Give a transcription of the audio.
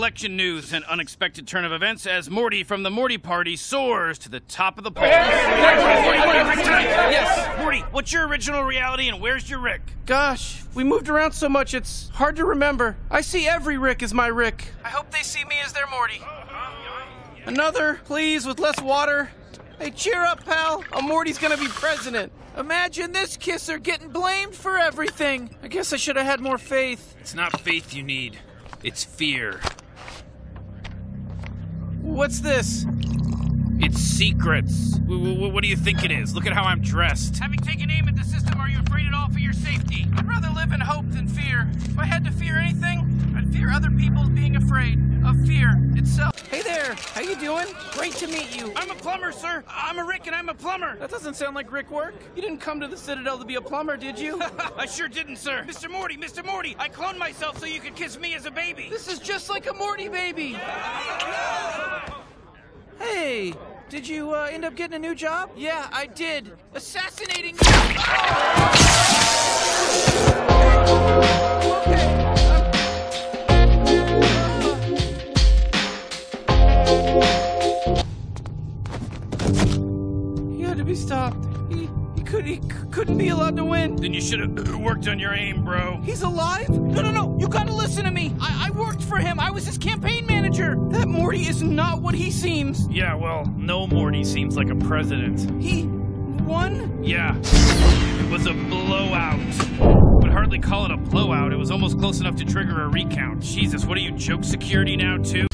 election news and unexpected turn of events as Morty from the Morty Party soars to the top of the polls. Yes, Morty, what's your original reality and where's your Rick? Gosh, we moved around so much it's hard to remember. I see every Rick as my Rick. I hope they see me as their Morty. Another, please, with less water. Hey, cheer up, pal. A Morty's gonna be president. Imagine this kisser getting blamed for everything. I guess I should have had more faith. It's not faith you need, it's fear. What's this? It's secrets. W- w- what do you think it is? Look at how I'm dressed. Having taken aim at the system, are you afraid at all for your safety? I'd rather live in hope than fear. If I had to fear anything, I'd fear other people being afraid of fear itself. Hey there, how you doing? Great to meet you. I'm a plumber, sir. I'm a Rick and I'm a plumber. That doesn't sound like Rick work. You didn't come to the Citadel to be a plumber, did you? I sure didn't, sir. Mr. Morty, Mr. Morty, I cloned myself so you could kiss me as a baby. this is just like a Morty baby. Hey, did you uh, end up getting a new job? Yeah, I did. Assassinating. He had to be stopped. He he could he c- couldn't be allowed to win. Then you should have worked on your aim, bro. He's alive? No, no, no. You gotta listen to me. I, I worked for him. I was his campaign That Morty is not what he seems. Yeah, well, no Morty seems like a president. He won? Yeah, it was a blowout. Would hardly call it a blowout. It was almost close enough to trigger a recount. Jesus, what are you, joke security now, too?